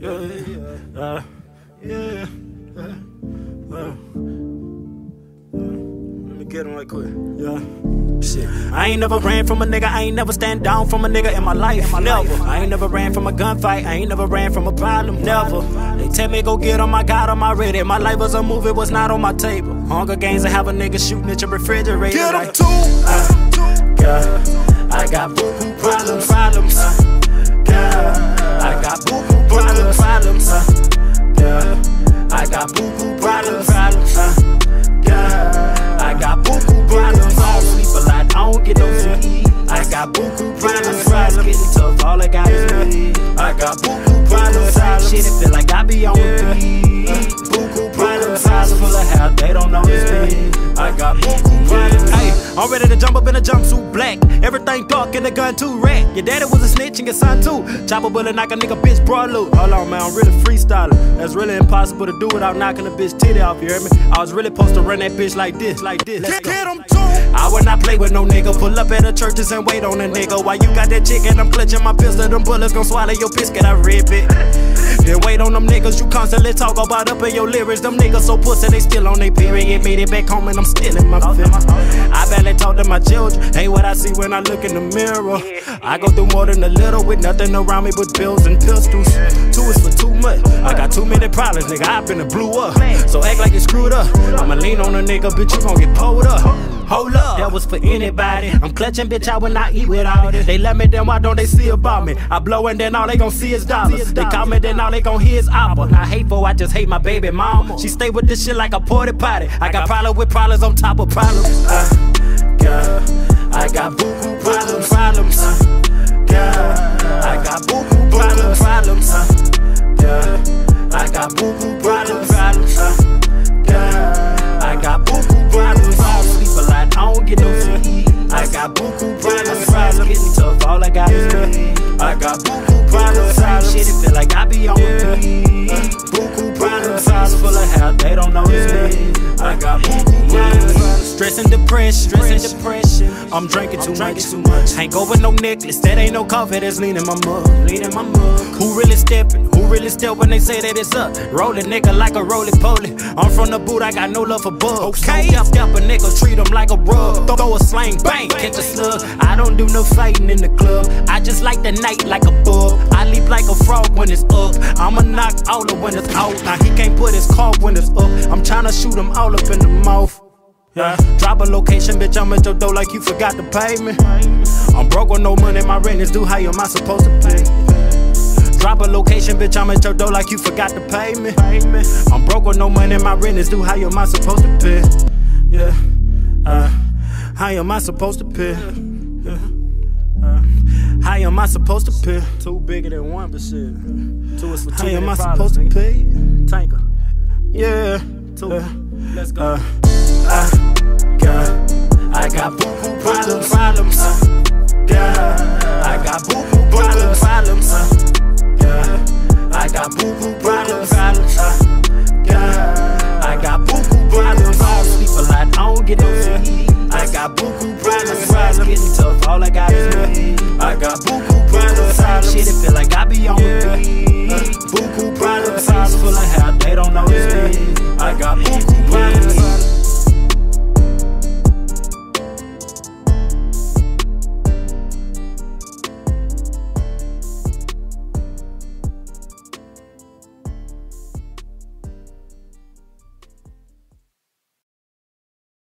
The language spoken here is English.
yeah, uh, yeah. Uh, uh, let me get him right quick. Yeah. Shit. I ain't never ran from a nigga. I ain't never stand down from a nigga in my life. Never. I ain't never ran from a gunfight. I ain't never ran from a problem. Never. They tell me go get 'em. I got 'em already. My life was a movie, was not on my table. Hunger games and have a nigga shooting at your refrigerator. Get like, too. Uh, yeah. Got buku problems. Problems. Uh, yeah. I got buku problems. I don't sleep a lot. I don't get no sleep. I got buku problems. Problems. Getting tough. All I got is me. I got buku problems. Shit, it feel like I be on the beat. Buku problems. House full of hell. They don't notice me. I got buku I'm ready to jump up in a jumpsuit black. Everything dark and the gun too rat. Your daddy was a snitch and your son too. Chopper bullet knock a nigga bitch broad loot. Hold on, man, I'm really freestyling. That's really impossible to do without knocking a bitch titty off, you hear me? I was really supposed to run that bitch like this, like this. Get him. I would not play with no nigga. Pull up at the churches and wait on a nigga. While you got that chick and I'm clutching my pistol, them bullets gon' swallow your biscuit. I rip it. Then wait on them niggas. You constantly talk about up in your lyrics. Them niggas so pussy, they still on their period. Made it back home and I'm still in my feelings. I barely talk to my children. Ain't what I see when I look in the mirror. I go through more than a little with nothing around me but bills and pistols. Two is for too I got too many problems, nigga. I been a blew up. So act like you screwed up. I'ma lean on a nigga, bitch. You gon' get pulled up. Hold up, that was for anybody. I'm clutching, bitch. I will not eat without it. They let me, then why don't they see about me? I blow and then all they gon' see is dollars. They call me, then all they gon' hear is opera. Not hateful, I just hate my baby mama. She stay with this shit like a porta potty. I got problems with problems on top of problems. Uh, I got boo problems. Problems. Uh, I got problems. Problems. Uh, got buku problems. Problems getting tough. All I got is me. I got buku problems. Shit, it feel like I be on the beat. Stress and depression, stress and depression. I'm drinking too much. Too much. Ain't go with no necklace, that ain't no coffee, that's lean in my mug. Lean in my mug. Who really steppin'? Who really step when they say that it's up? Rollin' nigga like a roly poly. I'm from the boot, I got no love for bugs. Okay. So step a nigga, treat him like a rug. Throw a slang, bang, catch a slug. I don't do no fighting in the club. I just like the night like a bug. I leap like a frog when it's up. I'ma knock all the when it's out. Now he can't put his car when it's up. I'm tryna shoot him all up in the mouth. Yeah. Drop a location, bitch, I'm at your door like you forgot to pay me. I'm broke with no money, my rent is due, how am I supposed to pay? Drop a location, bitch, I'm at your door like you forgot to pay me. I'm broke with no money, my rent is due, how am I supposed to pay? Yeah, uh, how am I supposed to pay? Yeah. Uh, how am I supposed to pay? Two bigger than one, but shit. Two is for two. How am I supposed to pay? Tanka. Yeah, Two. uh, Let's go. uh, I got, I got buku problems. Problems. Uh, yeah, I got buku problems. Problems. Uh, yeah, I got buku problems. Problems. Uh, yeah, I got buku problems. I sleep a lot. I don't get no sleep. I got boo boo problems. Problems getting tough. All I got is me. I got buku problems. Problems. shit, it feel like I be on the beat. Boo boo problems. Problems full of hell. They don't notice me. I got buku.